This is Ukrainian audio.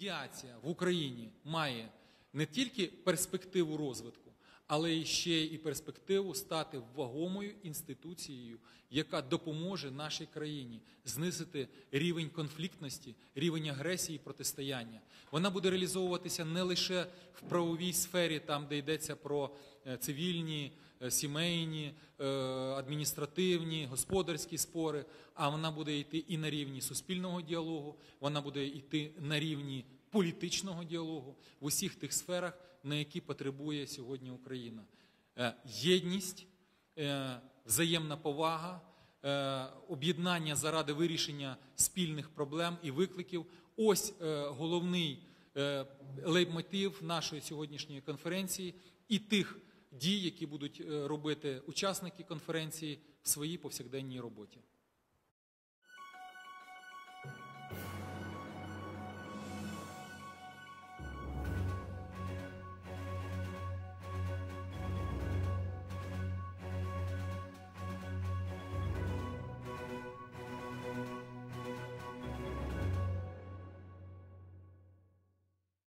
медіація в Україні має не тільки перспективу розвитку, але ще і перспективу стати вагомою інституцією, яка допоможе нашій країні знизити рівень конфліктності, рівень агресії і протистояння. Вона буде реалізовуватися не лише в правовій сфері, там де йдеться про е, цивільні, е, сімейні, е, адміністративні, господарські спори, а вона буде йти і на рівні суспільного діалогу, вона буде йти на рівні політичного діалогу в усіх тих сферах, на які потребує сьогодні Україна. Е, Єдність, е, взаємна повага, е, об'єднання заради вирішення спільних проблем і викликів ось головний лейтмотив нашої сьогоднішньої конференції і тих дій, які будуть робити учасники конференції в своїй повсякденній роботі.